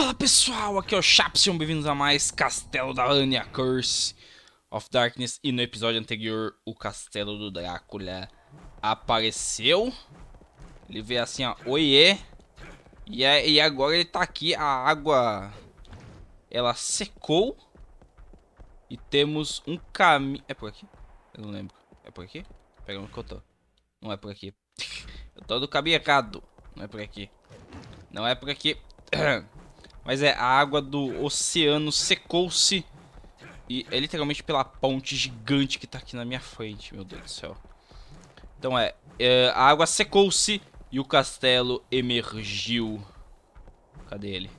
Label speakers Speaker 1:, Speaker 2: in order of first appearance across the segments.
Speaker 1: Fala pessoal, aqui é o Chapsion, bem-vindos a mais Castelo da Anya Curse of Darkness. E no episódio anterior, o Castelo do Drácula apareceu. Ele veio assim, ó, oiê. E, é, e agora ele tá aqui, a água, ela secou. E temos um caminho, é por aqui? Eu não lembro, é por aqui? Pega onde que eu tô. Não é por aqui. Eu tô do caminho errado, não é por aqui. Não é por aqui Mas é, a água do oceano secou-se. E é literalmente pela ponte gigante que tá aqui na minha frente, meu Deus do céu. Então é, é a água secou-se e o castelo emergiu. Cadê ele?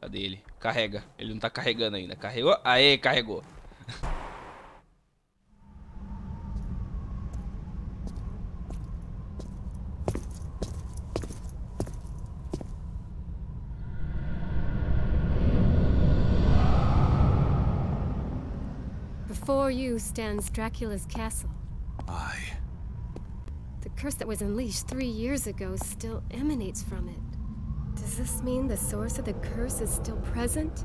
Speaker 1: Cadê ele? Carrega. Ele não tá carregando ainda. Carregou? Aê, carregou.
Speaker 2: You stands Dracula's castle.
Speaker 3: Aye.
Speaker 2: The curse that was unleashed three years ago still emanates from it. Does this mean the source of the curse is still present?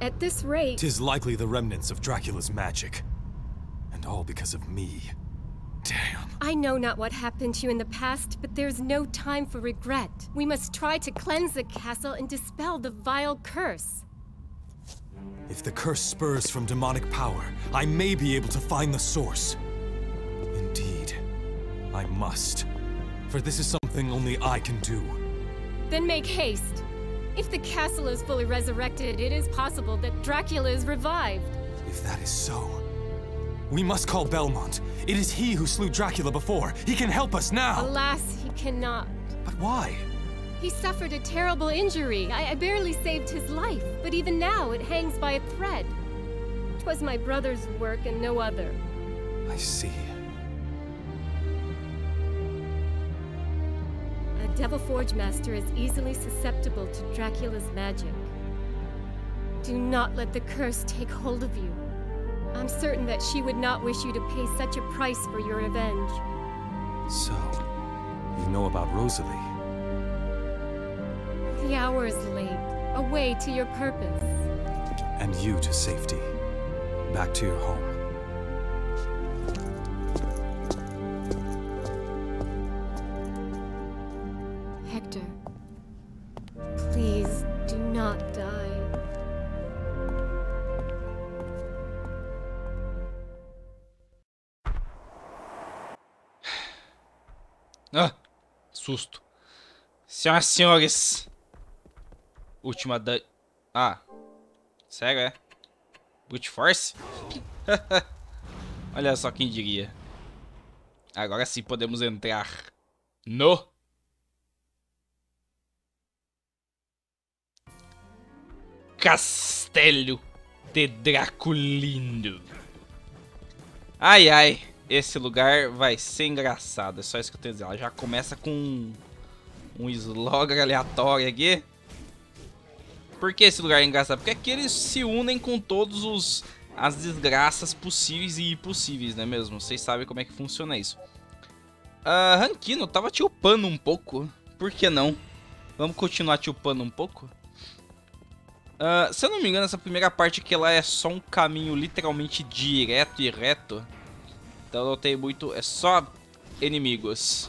Speaker 2: At this rate...
Speaker 3: Tis likely the remnants of Dracula's magic. And all because of me. Damn.
Speaker 2: I know not what happened to you in the past, but there's no time for regret. We must try to cleanse the castle and dispel the vile curse.
Speaker 3: If the curse spurs from demonic power, I may be able to find the source. Indeed, I must. For this is something only I can do.
Speaker 2: Then make haste. If the castle is fully resurrected, it is possible that Dracula is revived.
Speaker 3: If that is so, we must call Belmont. It is he who slew Dracula before. He can help us now.
Speaker 2: Alas, he cannot.
Speaker 3: But why?
Speaker 2: He suffered a terrible injury. I, I barely saved his life, but even now it hangs by a thread. 'Twas my brother's work and no other.
Speaker 3: I see.
Speaker 2: A Devil Forge Master is easily susceptible to Dracula's magic. Do not let the curse take hold of you. I'm certain that she would not wish you to pay such a price for your revenge.
Speaker 3: So, you know about Rosalie?
Speaker 2: The hour late. Away to your purpose.
Speaker 3: And you to safety. Back to your home.
Speaker 2: Hector, please do not die.
Speaker 1: Ah, susto. Senhoras e senhores. Última da... Ah. Sério, é? Brute Force? Olha só quem diria. Agora sim podemos entrar no... Castelo de Draculindo. Ai, ai. Esse lugar vai ser engraçado. É só isso que eu tenho a dizer. Ela já começa com um slogger aleatório aqui. Por que esse lugar é engraçado? Porque aqui eles se unem com todos os as desgraças possíveis e impossíveis, não é mesmo? Vocês sabem como é que funciona isso. Uh, Rankino, tava te upando um pouco. Por que não? Vamos continuar te upando um pouco? Uh, se eu não me engano, essa primeira parte aqui ela é só um caminho literalmente direto e reto. Então não tem muito... É só inimigos.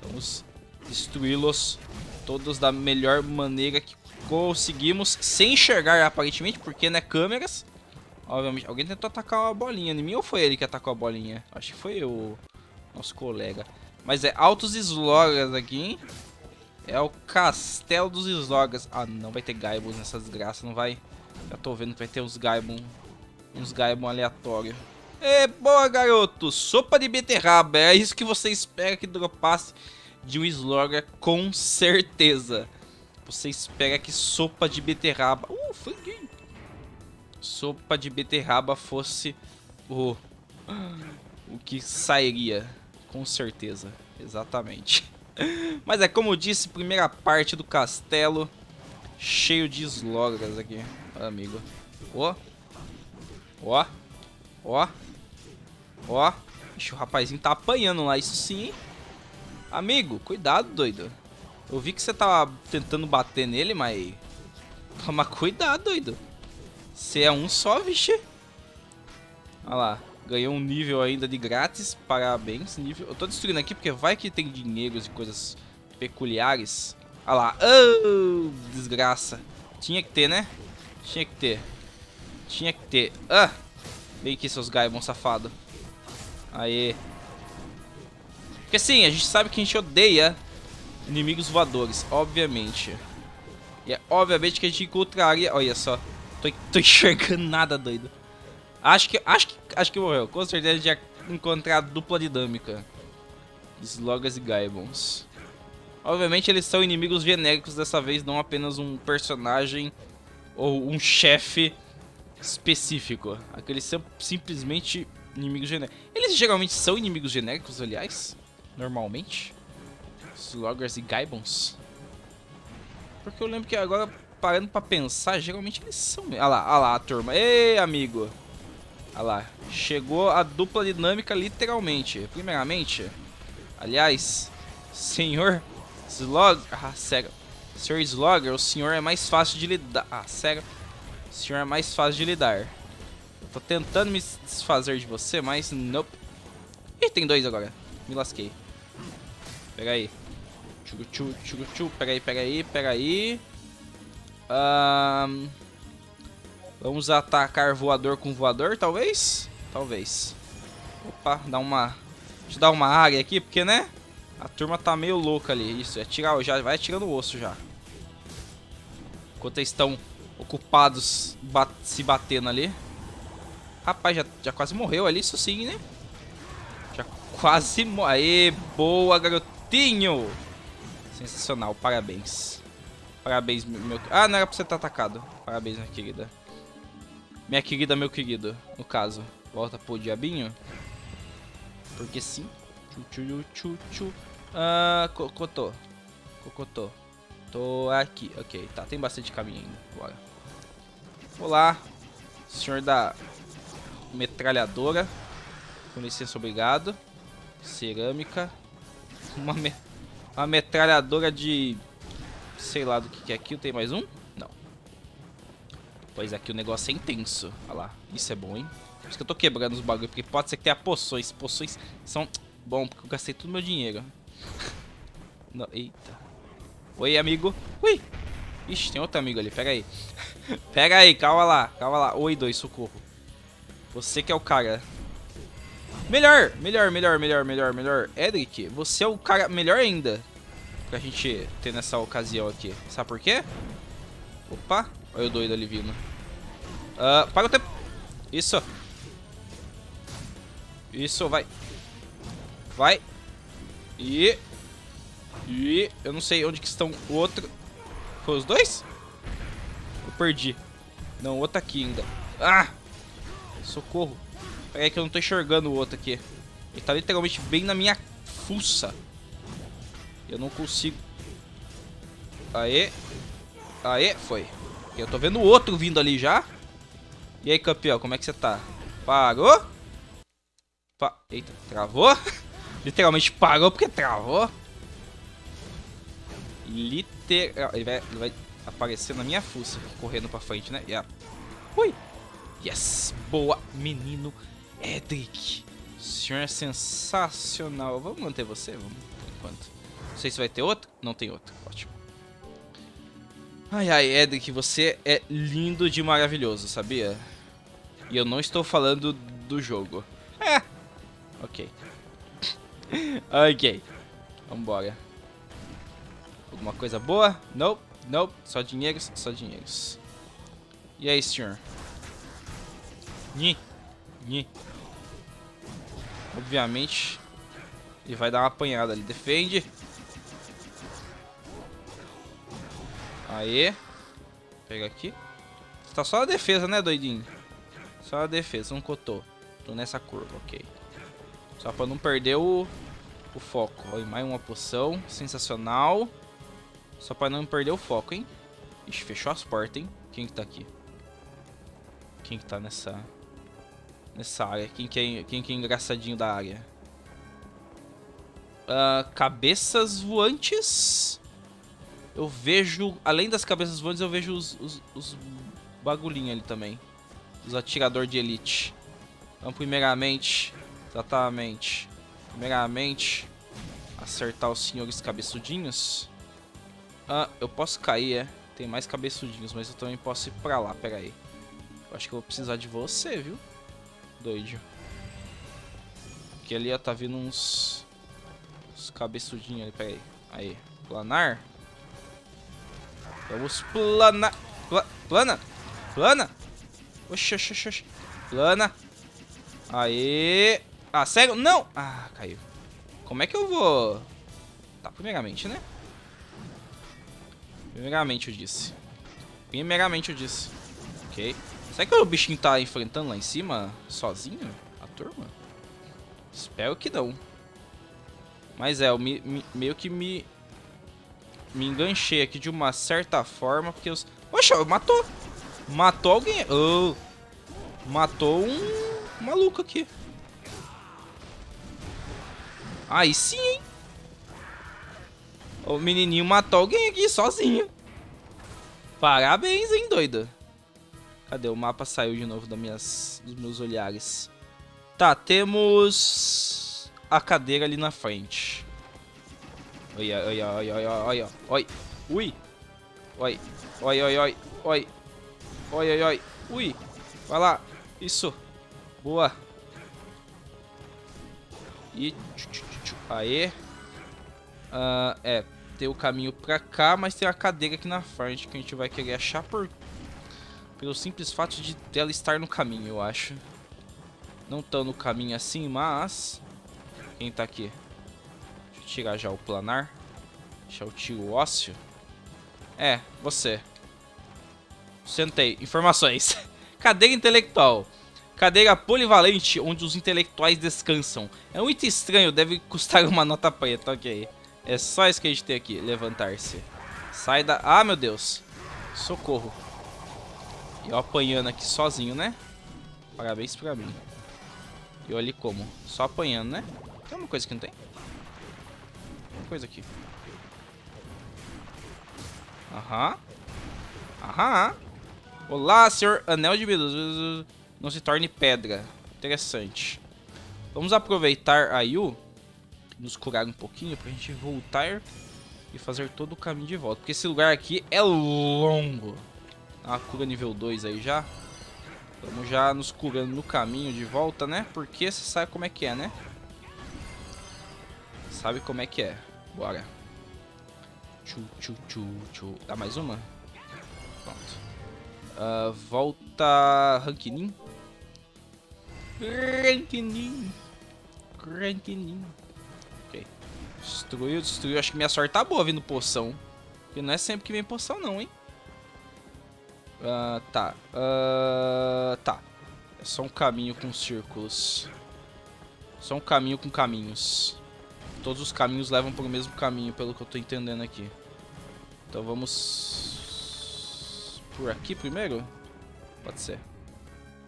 Speaker 1: Vamos destruí-los todos da melhor maneira que conseguimos. Sem enxergar aparentemente, porque né, câmeras. Obviamente, alguém tentou atacar uma bolinha em mim ou foi ele que atacou a bolinha? Acho que foi o nosso colega. Mas é altos slogas aqui, hein? É o castelo dos slogas. Ah, não vai ter Gaibons nessa desgraça, não vai? Já tô vendo que vai ter uns Gaibon. Uns Gaibon aleatórios. É, boa, garoto. Sopa de beterraba. É isso que você espera que dropasse de um Slogger, com certeza. Você espera que sopa de beterraba... Uh, franguinho. Sopa de beterraba fosse o... O que sairia. Com certeza. Exatamente. Mas é como eu disse, primeira parte do castelo. Cheio de slogras aqui, amigo. Ó. Ó. Ó. Ó. Ixi, o rapazinho tá apanhando lá, isso sim? Amigo, cuidado, doido. Eu vi que você tava tentando bater nele, mas... Toma cuidado, doido. Você é um só, vixe. Olha lá. Ganhou um nível ainda de grátis. Parabéns, nível. Eu tô destruindo aqui porque vai que tem dinheiros e coisas peculiares. Olha lá. Oh, desgraça. Tinha que ter, né? Tinha que ter. Tinha que ter. Ah! Vem aqui, seus gaibon safado. Aê. Porque sim, a gente sabe que a gente odeia inimigos voadores, obviamente. E é obviamente que a gente encontraria... Olha só. Tô, tô enxergando nada, doido. Acho que, acho que, acho que morreu. Com certeza a ia encontrar dupla dinâmica. Slogas e Gaibons. Obviamente eles são inimigos genéricos dessa vez, não apenas um personagem ou um chefe específico. Aqueles são simplesmente inimigos genéricos. Eles geralmente são inimigos genéricos, aliás. Normalmente. Sloggers e Gaibons. Porque eu lembro que agora, parando pra pensar, geralmente eles são... Olha lá, olha lá a turma. Ei, amigo. Olha lá. Chegou a dupla dinâmica literalmente. Primeiramente, aliás, senhor Slog... Ah, sério. Senhor Slogger, o senhor é mais fácil de lidar. Ah, sério. O senhor é mais fácil de lidar. Eu tô tentando me desfazer de você, mas nope. Ih, tem dois agora. Me lasquei. Pega aí. Tchugu, tchu, tchugu, tchu. Pega aí, pega aí, pega aí. Um, vamos atacar voador com voador, talvez? Talvez. Opa, dá uma... Deixa eu dar uma área aqui, porque, né? A turma tá meio louca ali. Isso, é tirar, já vai tirando o osso já. Enquanto eles estão ocupados bat se batendo ali. Rapaz, já, já quase morreu ali, isso sim, né? Já quase morreu. Aê, boa, garotinho! Sensacional, parabéns. Parabéns, meu... Ah, não era pra você estar atacado. Parabéns, minha querida. Minha querida, meu querido, no caso. Volta pro diabinho. Porque sim. Tchu, tchu, tchu. Ah, cocotô. Cocotô. Tô aqui. Ok, tá. Tem bastante caminho ainda. Bora. Olá. Senhor da metralhadora. Com licença, obrigado. Cerâmica. Uma, me uma metralhadora de... Sei lá do que, que é aquilo. Tem mais um? Não. Pois aqui o negócio é intenso. Olha lá. Isso é bom, hein? Por isso que eu tô quebrando os bagulho. Porque pode ser que tenha poções. Poções são bom, porque eu gastei todo meu dinheiro. Não, eita. Oi, amigo. Ui. Ixi, tem outro amigo ali. Pega aí. Pega aí, calma lá. Calma lá. Oi, dois, socorro. Você que é o cara. Melhor, melhor, melhor, melhor, melhor, melhor. Edric, você é o cara melhor ainda. Pra gente ter nessa ocasião aqui. Sabe por quê? Opa. Olha o doido ali vindo. Uh, para o tempo. Isso. Isso, vai. Vai. E... E... Eu não sei onde que estão o outro. Foi os dois? Eu perdi. Não, o outro aqui ainda. Ah! Socorro. É que eu não tô enxergando o outro aqui. Ele tá literalmente bem na minha fuça. Eu não consigo. Aê. Aê, foi. Eu tô vendo o outro vindo ali já. E aí, campeão, como é que você tá? Parou? Pa Eita, travou? Literalmente parou porque travou. Literal... Ele vai, ele vai aparecer na minha fuça, correndo pra frente, né? Yeah. Ui! Yes! Boa, menino Edric. O senhor é sensacional. Vamos manter você? Vamos, por enquanto. Não sei se vai ter outro. Não tem outro. Ótimo. Ai, ai, Edric, você é lindo de maravilhoso, sabia? E eu não estou falando do jogo. É. Ok. ok. Vambora. Alguma coisa boa? Nope, nope. Só dinheiros, só dinheiros. E aí, senhor? Ni. Ni. Obviamente. Ele vai dar uma apanhada ali. Defende. Aê. Pega aqui. Tá só na defesa, né, doidinho? Só na defesa, não cotou. Tô nessa curva, ok. Só pra não perder o, o foco. Olha, mais uma poção. Sensacional. Só pra não perder o foco, hein? Ixi, fechou as portas, hein? Quem que tá aqui? Quem que tá nessa... Nessa área? Quem que é, quem que é engraçadinho da área? Uh, cabeças voantes? Eu vejo, além das cabeças voantes, eu vejo os, os, os bagulhinhos ali também. Os atirador de elite. Então, primeiramente, exatamente, primeiramente, acertar os senhores cabeçudinhos. Ah, eu posso cair, é. Tem mais cabeçudinhos, mas eu também posso ir pra lá, pera aí. Eu acho que eu vou precisar de você, viu? Doido. Porque ali, ó, tá vindo uns... Uns cabeçudinhos ali, pera aí. Aí, planar. Vamos planar. Pla plana. Plana. Oxi, oxi, oxi, oxi. Plana. Aê. Ah, cego? Não. Ah, caiu. Como é que eu vou... Tá, primeiramente, né? Primeiramente eu disse. Primeiramente eu disse. Ok. Será que o bichinho tá enfrentando lá em cima sozinho? A turma? Espero que não. Mas é, eu me, me, meio que me... Me enganchei aqui de uma certa forma, porque os... Poxa, matou! Matou alguém... Oh, matou um maluco aqui. Aí sim, hein? O menininho matou alguém aqui sozinho. Parabéns, hein, doido. Cadê? O mapa saiu de novo das minhas, dos meus olhares. Tá, temos a cadeira ali na frente. Oi, oi, oi, oi, oi, oi, oi. Ui. Oi, oi, oi, oi, oi. Oi, oi, oi. Ui. Vai lá. Isso. Boa. E... Aê. Uh, é, tem o caminho pra cá, mas tem a cadeira aqui na frente que a gente vai querer achar por pelo simples fato de dela estar no caminho, eu acho. Não tão no caminho assim, mas... Quem tá aqui? Deixa eu tirar já o planar. Deixa eu tirar o ósseo. É, você. Sentei. Informações. Cadeira intelectual. Cadeira polivalente onde os intelectuais descansam. É item estranho, deve custar uma nota preta, ok. É só isso que a gente tem aqui, levantar-se. Sai da... Ah, meu Deus. Socorro. Eu apanhando aqui sozinho, né? Parabéns pra mim. E olha como. Só apanhando, né? Tem uma coisa que não tem? Tem coisa aqui. Aham. Aham. Olá, senhor Anel de Medusa. Não se torne pedra. Interessante. Vamos aproveitar a Yu. Nos curar um pouquinho pra gente voltar e fazer todo o caminho de volta. Porque esse lugar aqui é longo. A cura nível 2 aí já. Vamos já nos curando no caminho de volta, né? Porque você sabe como é que é, né? Sabe como é que é. Bora. Tchu, tchu, tchu, tchu. Dá mais uma? Pronto. Uh, volta... Rankinin. Rankinin. Rankinin. Ok. Destruiu, destruiu. Acho que minha sorte tá boa vindo poção. Porque não é sempre que vem poção não, hein? Uh, tá. Uh, tá. É só um caminho com círculos. Só um caminho com caminhos. Todos os caminhos levam para o mesmo caminho, pelo que eu tô entendendo aqui. Então vamos... Por aqui primeiro? Pode ser.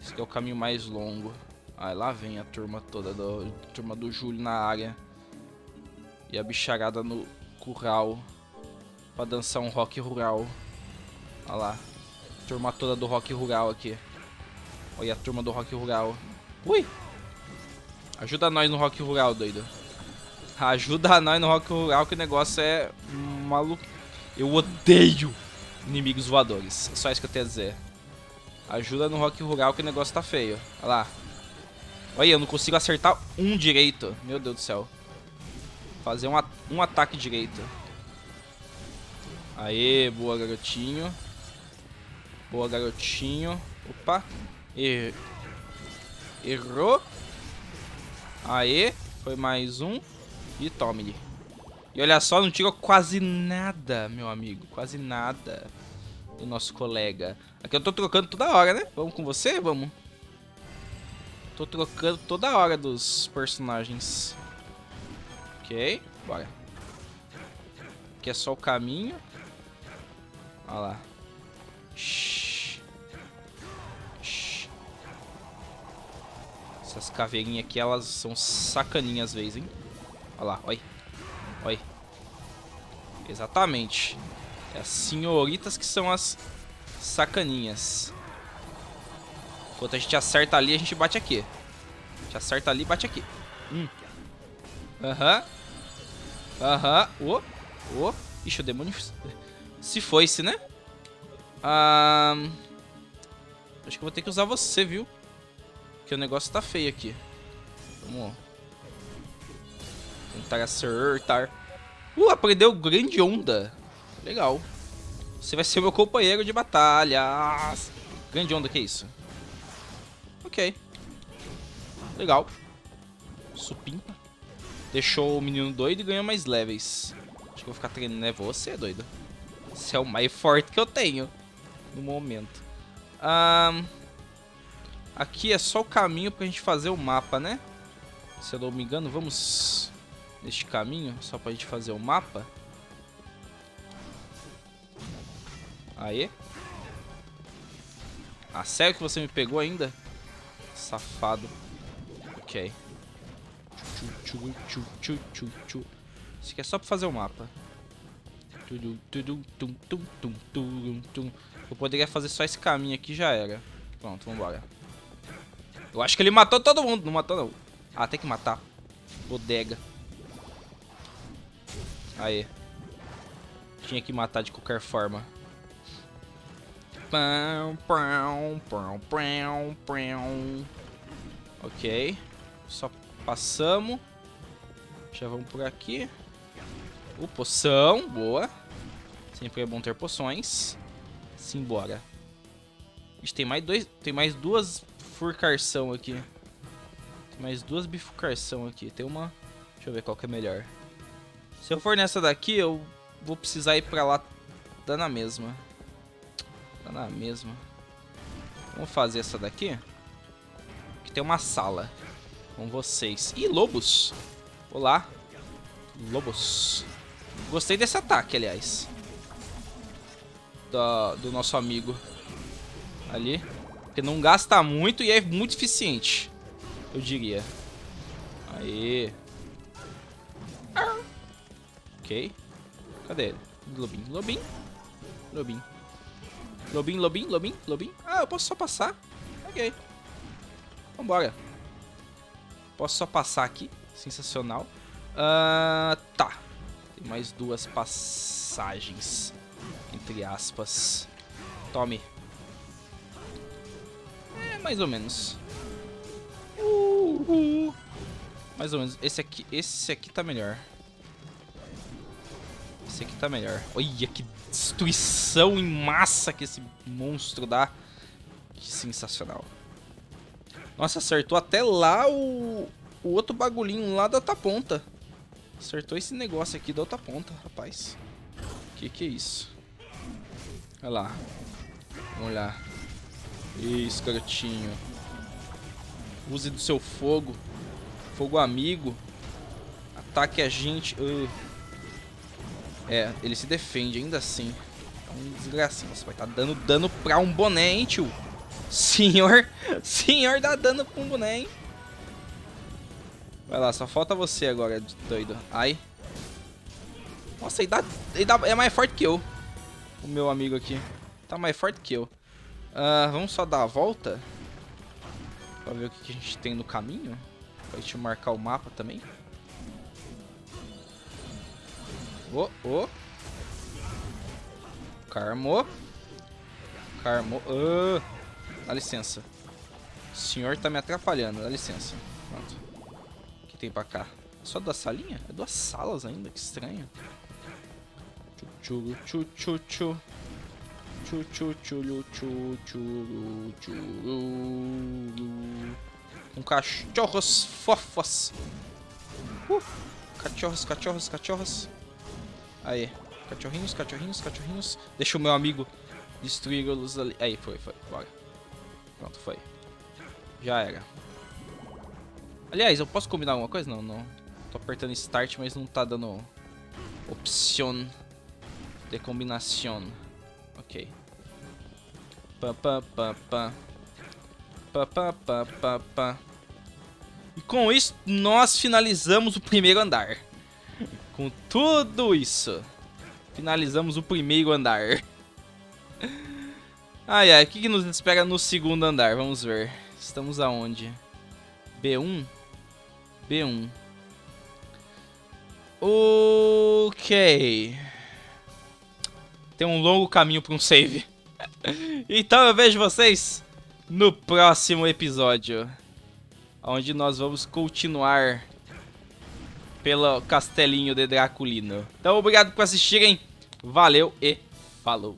Speaker 1: Esse aqui é o caminho mais longo. Ah, lá vem a turma toda, do, a turma do Júlio na área. E a bicharada no curral. Pra dançar um rock rural. Olha lá. Turma toda do rock rural aqui. Olha a turma do rock rural. Ui! Ajuda nós no rock rural, doido. Ajuda nós no rock rural que o negócio é maluco. Eu odeio inimigos voadores. É só isso que eu tenho a dizer. Ajuda no rock rural que o negócio tá feio. Olha lá. Olha, eu não consigo acertar um direito. Meu Deus do céu. Fazer um, um ataque direito. Aê, boa, garotinho. Boa, garotinho. Opa. Er... Errou. Aê. Foi mais um. E tome-lhe. E olha só, não tirou quase nada, meu amigo. Quase nada do nosso colega. Aqui eu tô trocando toda hora, né? Vamos com você? Vamos. Tô trocando toda hora dos personagens. Ok, bora. Aqui é só o caminho. Olha lá. Shhh. Essas caveirinhas aqui, elas são sacaninhas às vezes, hein? Olha lá, oi. Oi. Exatamente. É as senhoritas que são as sacaninhas. Enquanto a gente acerta ali, a gente bate aqui. A gente acerta ali e bate aqui. Hum. Aham. Uhum. Aham. Uhum. Ô. Ô. Ixi, o demônio se foi-se, né? Ah... Acho que eu vou ter que usar você, viu? Porque o negócio tá feio aqui. Vamos tentar acertar. Uh, aprendeu grande onda. Legal. Você vai ser meu companheiro de batalha. Grande onda, que é isso? Ok. Legal. Supimpa. Deixou o menino doido e ganhou mais levels. Acho que eu vou ficar treinando. É você, doido. Você é o mais forte que eu tenho. No momento. Um, aqui é só o caminho pra gente fazer o mapa, né? Se eu não me engano, vamos neste caminho, só pra gente fazer o mapa. Aê. Ah, sério que você me pegou ainda? Safado. Ok. Isso aqui é só pra fazer o mapa. Eu poderia fazer só esse caminho aqui já era. Pronto, vambora. Eu acho que ele matou todo mundo. Não matou, não. Ah, tem que matar. Bodega. Aí. Tinha que matar de qualquer forma. Ok. Só passamos. Já vamos por aqui. O poção. Boa. Sempre é bom ter poções. Simbora. Ixi, tem mais dois. Tem mais duas furcarção aqui. Tem mais duas bifurcação aqui. Tem uma. Deixa eu ver qual que é melhor. Se eu for nessa daqui, eu vou precisar ir pra lá. Dá na mesma. Dá na mesma. Vamos fazer essa daqui. Que tem uma sala. Com vocês. Ih, lobos. Olá. Lobos. Gostei desse ataque, aliás. Do nosso amigo. Ali. Porque não gasta muito e é muito eficiente. Eu diria. Aí. Ok. Cadê ele? Lobin, Lobin. Lobin. Lobin, Lobin, Lobin, Lobin. Ah, eu posso só passar. Ok. Vambora. Posso só passar aqui. Sensacional. Uh, tá. Tem mais duas passagens. Entre aspas. Tome. Mais ou menos. Uh, uh. Mais ou menos. Esse aqui, esse aqui tá melhor. Esse aqui tá melhor. Olha que destruição em massa que esse monstro dá. Que sensacional. Nossa, acertou até lá o, o outro bagulhinho lá da outra ponta. Acertou esse negócio aqui da outra ponta, rapaz. Que que é isso? Olha lá. Vamos lá. Isso, garotinho. Use do seu fogo. Fogo amigo. Ataque a gente. Uh. É, ele se defende ainda assim. É um desgracinho. Você vai estar tá dando dano pra um boné, hein, tio? Senhor, senhor dá dano pra um boné, hein? Vai lá, só falta você agora, doido. Ai. Nossa, ele, dá, ele dá, é mais forte que eu. O meu amigo aqui. Tá mais forte que eu. Uh, vamos só dar a volta. Pra ver o que, que a gente tem no caminho. Pra gente marcar o mapa também. Oh, oh. Carmo. Carmo. Uh. Dá licença. O senhor tá me atrapalhando. Dá licença. Pronto. O que tem pra cá? Só da salinha? É duas salas ainda. Que estranho. Tchu, tchu, tchu, tchu. Tchu, Com cachorros fofos. Uh. Cachorros, cachorros, cachorros. Aí. Cachorrinhos, cachorrinhos, cachorrinhos. Deixa o meu amigo destruir os ali. Aí, foi, foi. Bora. Pronto, foi. Já era. Aliás, eu posso combinar alguma coisa? Não, não. Tô apertando Start, mas não tá dando opção de combinação. Ok. E com isso, nós finalizamos o primeiro andar. Com tudo isso. Finalizamos o primeiro andar. Ai, ai, o que, que nos espera no segundo andar? Vamos ver. Estamos aonde? B1? B1. Ok. Tem um longo caminho para um save. então eu vejo vocês no próximo episódio. Onde nós vamos continuar pelo castelinho de Draculino. Então obrigado por assistirem. Valeu e falou!